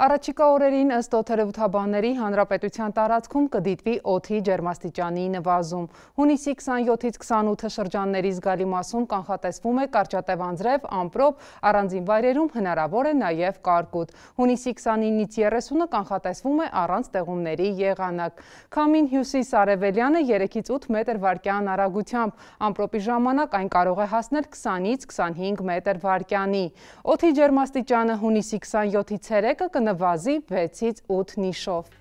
Առաջիկա օրերին ըստ օթերևութաբանների հանրապետության տարածքում կդիտվի օթի ջերմաստիճանի նվազում։ Հունիսի 27-ից 28 շրջանների զգալի մասում կանխատեսվում է կարճատև անձրև, ամպրոպ, առանձին վայրերում հնարավոր է նաև կարկուտ։ Հունիսի 29-ից 30-ը կանխատեսվում է առանց տեղումների եղանակ։ Քամին հյուսիս արևելյանը 3-ից 8 մետր վարկյան արագությամբ, ամպրոպի ժամանակ այն կարող է հասնել 20-ից 25 մետր վարկյանի։ Օթի ջերմաստիճանը հունիսի 27-ից 3-ը կնվազի նվազի 6-ից 8 նիշով։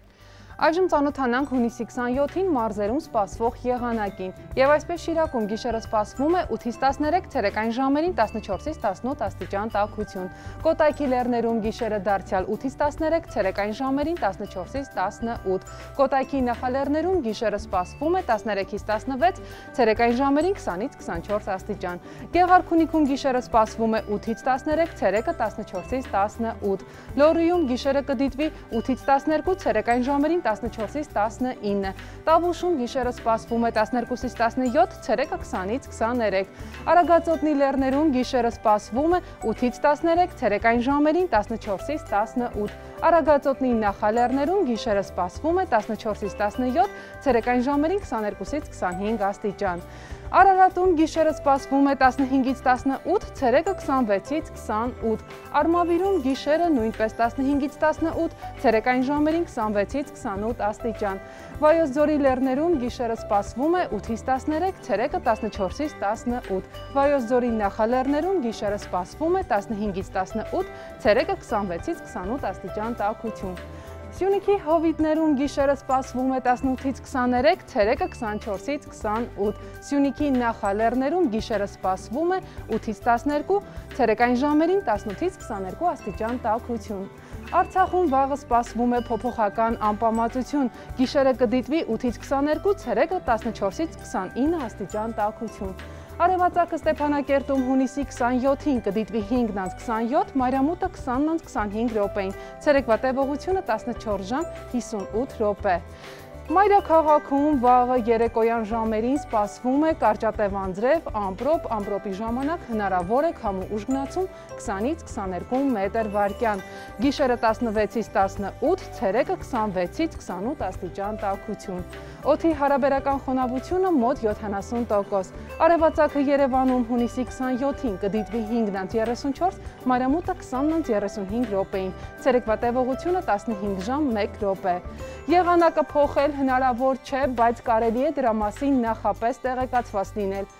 Այժմ ծանոթանանք հունիսի 27-ին մարզերում սպասվող եղանակին եւ այսպես Շիրակում գիշերը սպասվում է 8-ից 13, ցերեկային ժամերին 14-ից 18 աստիճան տաքություն։ Կոտայքի լեռներում գիշերը դարձյալ 8-ից 13, ցերեկային ժամերին 14-ից 18։ Կոտայքի նախալեռներում գիշերը սպասվում է 13-ից 16, ցերեկային ժամերին 20-ից 24 աստիճան։ Գեղարքունիքում գիշերը սպասվում է 8-ից 13, ցերեկը 14-ից 18։ Լոռիում գիշերը կդիտվի 8-ից 12, ցերեկային ժամերին 14-ից 19, տավուշում գիշերը սպասվում է 12-ից 17, ցերեկը 20-ից 23, արագածոտնի լերներում գիշերը սպասվում է 8-ից 13, ցերեկային ժամերին 14-ից 18, արագածոտնի նախալերներում գիշերը սպասվում է 14-ից 17, ցերեկային ժամերին 22-ից 25 աստիճան։ Արարատում գիշերը սպասվում է 15-ից 18, ցերեկը 26-ից 28, արմավիրում գիշերը նույնպես 15-ից 18, ցերեկային ժամերին 26-ից 28 աստիճան։ Վայոց ձորի լեռներում գիշերը սպասվում է 8-ից 13, ցերեկը 14-ից 18, Վայոց ձորի նախալեռներում գիշերը սպասվում է 15-ից 18, ցերեկը 26-ից 28 աստիճան տաքություն։ Սյունիքի հովիտներում գիշերը սպասվում է 18-ից 23, ցերեկը 24-ից 28։ Սյունիքի նախալեռներում գիշերը սպասվում է 8-ից 12, ցերեկային ժամերին 18-ից 22 աստիճան տաքություն։ Արցախում վաղը սպասվում է փոփոխական անպամացություն։ Գիշերը կդիտվի 8-ից 22, ցերեկը 14-ից 29 աստիճան տաքություն։ Արևածագը Ստեփանակերտում հունիսի 27-ին կդիտվի 5-ից 27, մայրամուտը 20-ից 25 րոպեին։ Ցերեկվա տևողությունը 14 ժամ 58 րոպե։ Մայրաքաղաքում վաղը երեկոյան ժամերին սպասվում է կարճատև անձրև, ամպրոպ, ամպրոպի ժամանակ հնարավոր է քամու ուժգնացում 20-ից 22 մետր վարկյան։ Գիշերը 16-ից 18, ցերեկը 26-ից 28 աստիճան տաքություն։ Օդի հարաբերական խոնավությունը մոտ 70%։ Արևածագը Երևանում հունիսի 27-ին կդիտվի 5-ից 34, մայրամուտը 20-ից 35 րոպեին։ Ցերեկվա տևողությունը 15 ժամ 1 րոպե։ Եղանակը փոխել հնարավոր չէ, բայց կարելի է դրա մասին նախապես տեղեկացված լինել։